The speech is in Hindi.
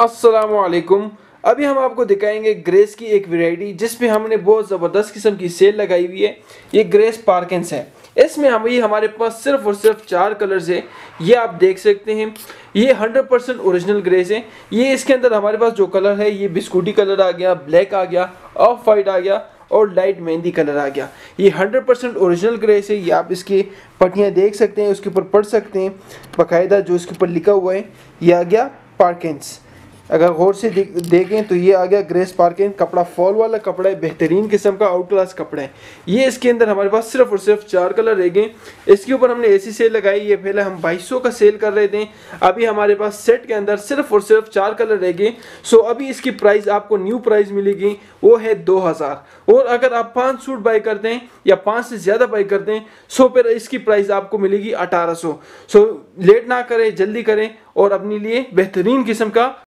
असलकुम अभी हम आपको दिखाएँगे ग्रेस की एक वैरायटी जिसमें हमने बहुत ज़बरदस्त किस्म की सेल लगाई हुई है। ये ग्रेस पार्किंस है। इसमें हम ये हमारे पास सिर्फ़ और सिर्फ़ चार कलर्स है। ये आप देख सकते हैं। ये 100 परसेंट ओरिजिनल ग्रेस है। ये इसके अंदर हमारे पास जो कलर है, ये बिस्कुटी कलर आ गया ब्लैक आ गया ऑफ़ वाइट आ गया और लाइट मेहंदी कलर आ गया। ये 100 परसेंट ओरिजिनल ग्रेस है। ये आप इसकी पट्टियाँ देख सकते हैं, उसके ऊपर पढ़ सकते हैं। बाकायदा जो इसके ऊपर लिखा हुआ है, ये आ गया पार्किंस अगर गौर से देखें तो ये आ गया ग्रेस पार्किंग कपड़ा फॉल वाला कपड़ा है, बेहतरीन किस्म का आउट क्लास कपड़ा है। ये इसके अंदर हमारे पास सिर्फ़ और सिर्फ़ चार कलर रह गए। इसके ऊपर हमने ऐसी सेल लगाई, ये पहले हम बाईस का सेल कर रहे थे। अभी हमारे पास सेट के अंदर सिर्फ़ और सिर्फ़ चार कलर रह गए। सो अभी इसकी प्राइस आपको न्यू प्राइस मिलेगी, वो है दो हज़ार। और अगर आप पाँच सूट बाई करते हैं या पाँच से ज़्यादा बाई करते हैं सो फिर इसकी प्राइस आपको मिलेगी अठारह सौ। सो लेट ना करें, जल्दी करें और अपने लिए बेहतरीन किस्म का